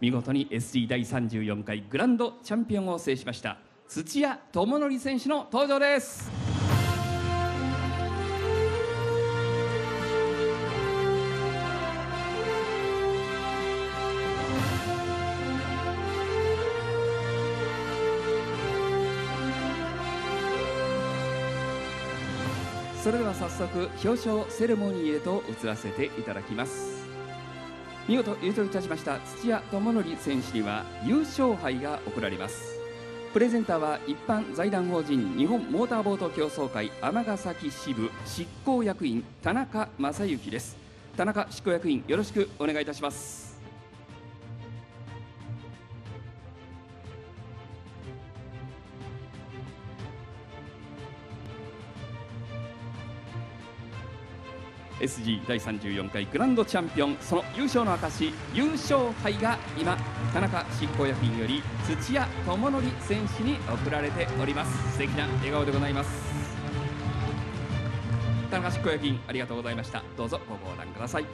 見事に SG 第34回グランドチャンピオンを制しました土屋智則選手の登場です。それでは早速表彰セレモニーへと移らせていただきます。見事優勝いたしました土屋智則選手には優勝杯が贈られます。プレゼンターは一般財団法人日本モーターボート競争会尼崎支部執行役員田中正幸です。田中執行役員よろしくお願いいたします「SG 第34回グランドチャンピオン」その優勝の証優勝杯が今田中執行役員より土屋智則選手に贈られております。素敵な笑顔でございます。田中執行役員ありがとうございました。どうぞごご覧ください。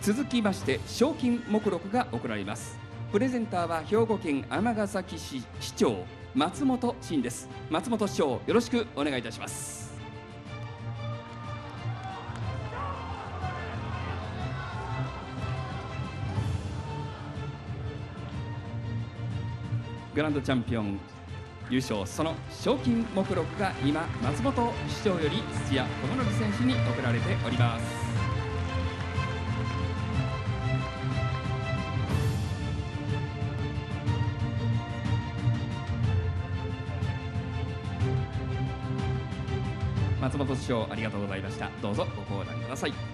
続きまして賞金目録が贈られます。プレゼンターは兵庫県尼崎市市長松本真です。松本市長よろしくお願いいたします。グランドチャンピオン優勝その賞金目録が今松本市長より土屋智則選手に贈られております。松本市長ありがとうございました。どうぞご講談ください。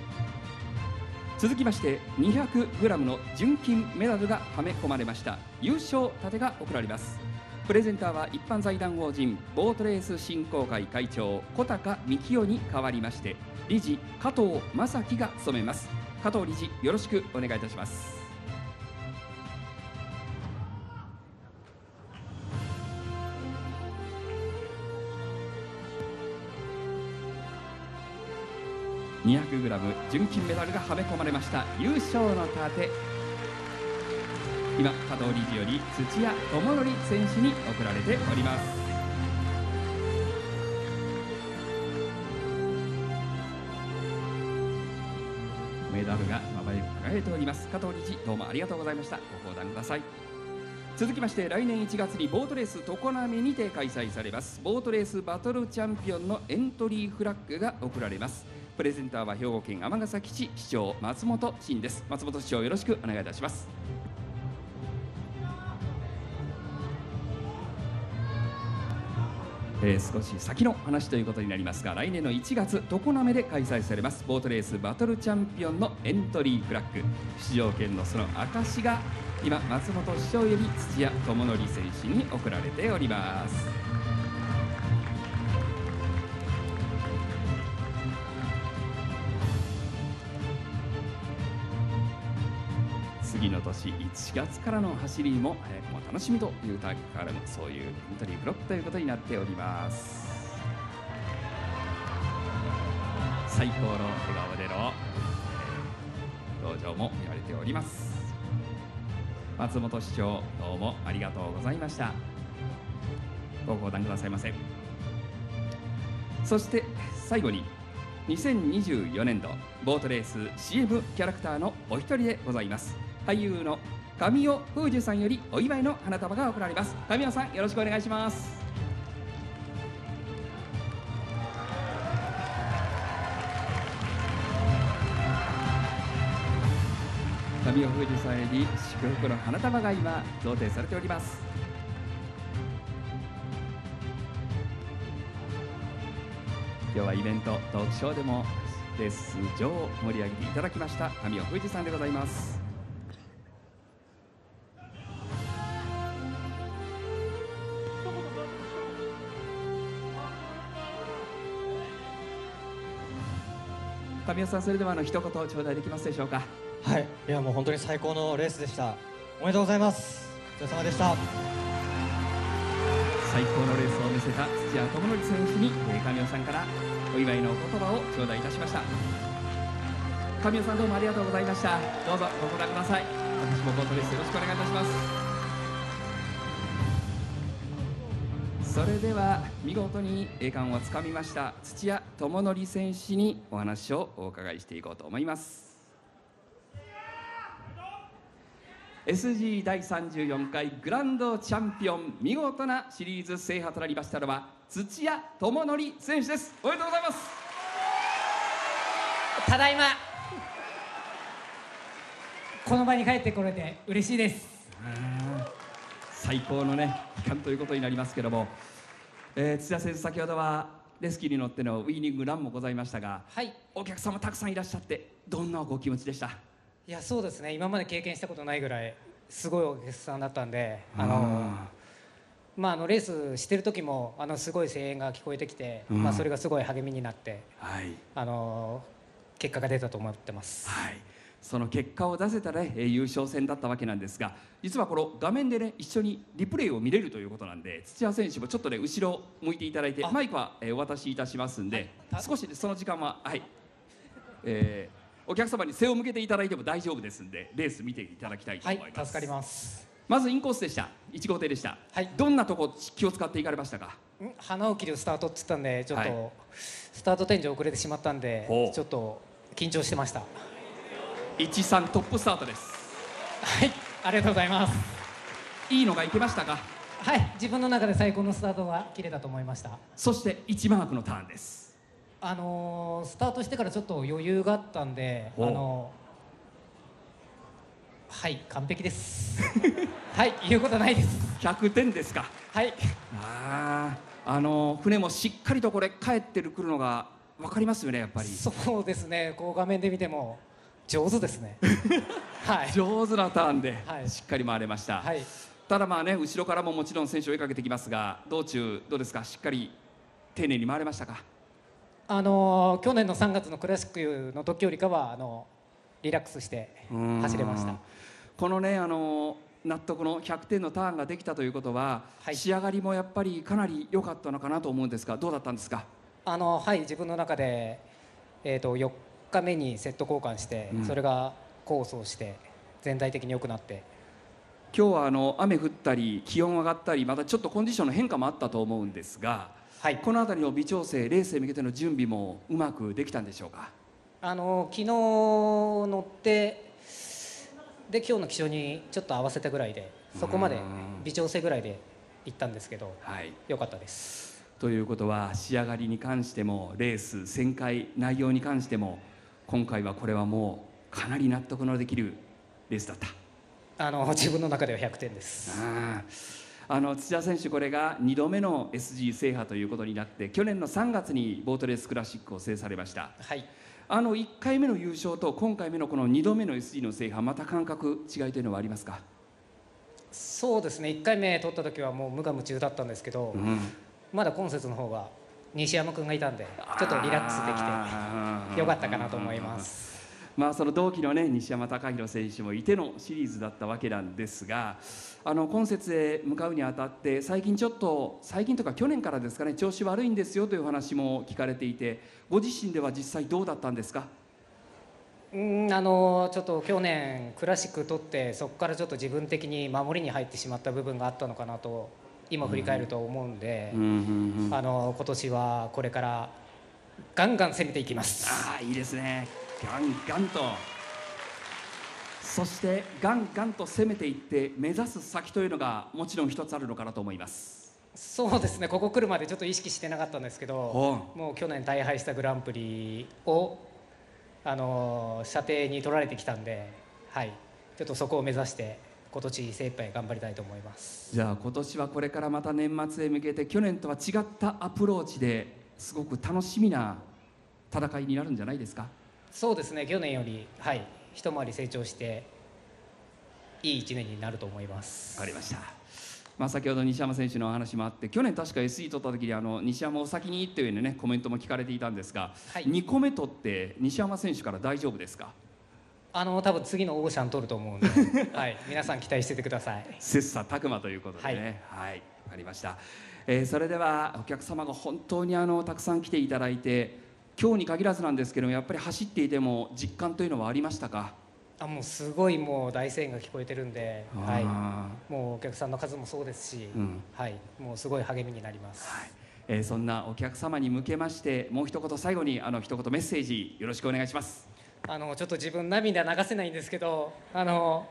続きまして 200g の純金メダルがはめ込まれました。優勝盾が贈られます。プレゼンターは一般財団法人ボートレース振興会会長小高幹雄に代わりまして理事加藤正樹が務めます。加藤理事よろしくお願いいたします。200グラム純金メダルがはめ込まれました。優勝の盾。今加藤理事より土屋智則選手に贈られております。メダルがまばゆく輝いております。加藤理事どうもありがとうございました。ご講談ください。続きまして来年1月にボートレース常滑にて開催されます。ボートレースバトルチャンピオンのエントリーフラッグが贈られます。プレゼンターは兵庫県尼崎市市長松本真です。松本市長よろしくお願いいたします。えー、少し先の話ということになりますが来年の1月常滑で開催されます。ボートレースバトルチャンピオンのエントリーフラッグ。出場権のその証が今松本市長より土屋智則選手に贈られております。次の年1月からの走りも早くも楽しみというターゲットからのそういうエントリーブロックということになっております最高の笑顔での登場も見られております松本市長どうもありがとうございましたご講談くださいませそして最後に2024年度ボートレース CM キャラクターのお一人でございます俳優の神尾楓珠さんよりお祝いの花束が贈られます。神尾さんよろしくお願いします。神尾楓珠さんより祝福の花束が今贈呈されております。今日はイベントトークショーでもレース場を盛り上げていただきました神尾楓珠さんでございます。神尾さんそれではあの一言頂戴できますでしょうか。はい。いやもう本当に最高のレースでした。おめでとうございます。お疲れ様でした。最高のレースを見せた土屋智則選手に神尾さんからお祝いのお言葉を頂戴いたしました。神尾さんどうもありがとうございました。どうぞご覧ください。私もコートレースよろしくお願いいたしますそれでは見事に栄冠をつかみました土屋智則選手にお話をお伺いしていこうと思います。SG 第34回グランドチャンピオン見事なシリーズ制覇となりましたのは土屋智則選手です。おめでとうございます。ただいまこの場に帰ってこれて嬉しいです最高のね期間ということになりますけども、えー土屋選手先ほどはレスキューに乗ってのウィニングランもございましたがはい。お客様たくさんいらっしゃってどんなご気持ちでした？いやそうですね。今まで経験したことないぐらいすごいお客さんだったんであのまああのレースしてる時もあのすごい声援が聞こえてきて、うん。まあそれがすごい励みになってはい。あの結果が出たと思ってます。はい、その結果を出せたら、ね、えー優勝戦だったわけなんですが実はこの画面でね一緒にリプレイを見れるということなんで土屋選手もちょっとね後ろ向いていただいてあマイクは、えーお渡しいたしますんで、はい少しその時間ははい、えーお客様に背を向けていただいても大丈夫ですんでレース見ていただきたいとはい思います、助かります。まずインコースでした。1号艇でした、はい。どんなとこ気を使っていかれましたか？ん花を切るスタートって言ったんでちょっと、はい。スタート天井遅れてしまったんでちょっと緊張してました13トップスタートです。はいありがとうございます。いいのがいけましたか？はい自分の中で最高のスタートが切れたと思いました。そして1マークのターンです。あのースタートしてからちょっと余裕があったんで、あのーはい完璧です。はい言うことないです。100点ですか。はい。あああの船もしっかりとこれ帰ってくるのが分かりますよねやっぱり。そうですねこう画面で見ても上手ですね。はい。上手なターンではい。しっかり回れました、はい。ただまあね後ろからももちろん選手を追いかけてきますが道中どうですか？しっかり丁寧に回れましたか？あのー去年の3月のクラシックの時よりかはあのリラックスして走れました。うんこのねあの納得の100点のターンができたということは、はい。仕上がりもやっぱりかなり良かったのかなと思うんですがどうだったんですか？あのはい自分の中で、えー、と4日目にセット交換して、うん。それが功を奏して全体的に良くなって。今日はあの雨降ったり気温上がったりまたちょっとコンディションの変化もあったと思うんですがはい。この辺りの微調整レースへ向けての準備もうまくできたんでしょうか？あの昨日乗ってで今日の気象にちょっと合わせたぐらいでそこまでうん。微調整ぐらいで行ったんですけどはい。良かったです。ということは仕上がりに関してもレース旋回内容に関しても今回はこれはもうかなり納得のできるレースだった。あの自分の中では100点です。あー。あの土田選手これが2度目の SG 制覇ということになって去年の3月にボートレースクラシックを制されました。はい。あの1回目の優勝と今回目のこの2度目の SG の制覇また感覚違いというのはありますか、そうですね。1回目取った時はもう無我夢中だったんですけど、うん、まだ今節の方が西山君がいたんでちょっとリラックスでききてよかったかなと思います。まあ、その同期の、ね、西山隆弘選手もいてのシリーズだったわけなんですがあの今節へ向かうにあたって最近ちょっと最近とか去年からですかね調子悪いんですよという話も聞かれていてご自身では実際どうだったんですか？うんあのちょっと去年クラシック取ってそこからちょっと自分的に守りに入ってしまった部分があったのかなと今振り返ると思うんで、あの今年はこれからガンガン攻めていきます。ああいいですね。ガンガンと。そしてガンガンと攻めていって目指す先というのがもちろん一つあるのかなと思います。そうですね。ここ来るまでちょっと意識してなかったんですけどほもう去年大敗したグランプリをあの射程に取られてきたんではい。ちょっとそこを目指して今年精一杯頑張りたいと思います。じゃあ今年はこれからまた年末へ向けて去年とは違ったアプローチですごく楽しみな戦いになるんじゃないですか？そうですね。去年よりはい一回り成長していい一年になると思います。わかりました。まあ、先ほど西山選手のお話もあって去年確か SE 取った時にあの西山お先にっていうねコメントも聞かれていたんですが、はい。2個目取って西山選手から大丈夫ですか？あの多分次のオーシャン取ると思うんで、はい、皆さん期待しててください。切磋琢磨ということでね。はい、わかりました、えーそれではお客様が本当にあのたくさん来ていただいて今日に限らずなんですけどもやっぱり走っていても実感というのはありましたか？あもうすごいもう大声援が聞こえてるんで、はい、あもうお客さんの数もそうですし、うん。はい、もうすごい励みになります。ーえーそんなお客様に向けましてもう一言最後にあの一言メッセージよろしくお願いしますあのちょっと自分涙流せないんですけどあの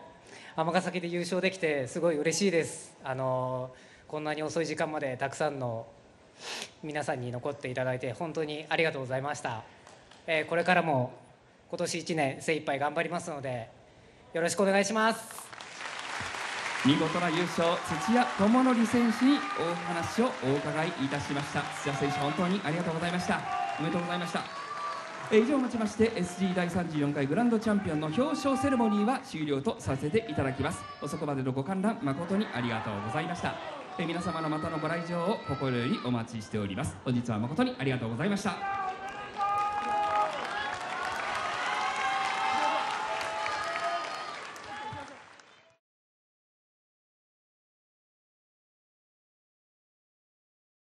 尼崎で優勝できてすごい嬉しいです。あのこんなに遅い時間までたくさんの皆さんに残っていただいて本当にありがとうございました、えーこれからも今年1年精一杯頑張りますのでよろしくお願いします。見事な優勝土屋智則選手にお話をお伺いいたしました。土屋選手本当にありがとうございました。おめでとうございました。えー以上をもちまして SG 第34回グランドチャンピオンの表彰セレモニーは終了とさせていただきます。遅くまでのご観覧誠にありがとうございました。えー皆様のまたのご来場を心よりお待ちしております。本日は誠にありがとうございました。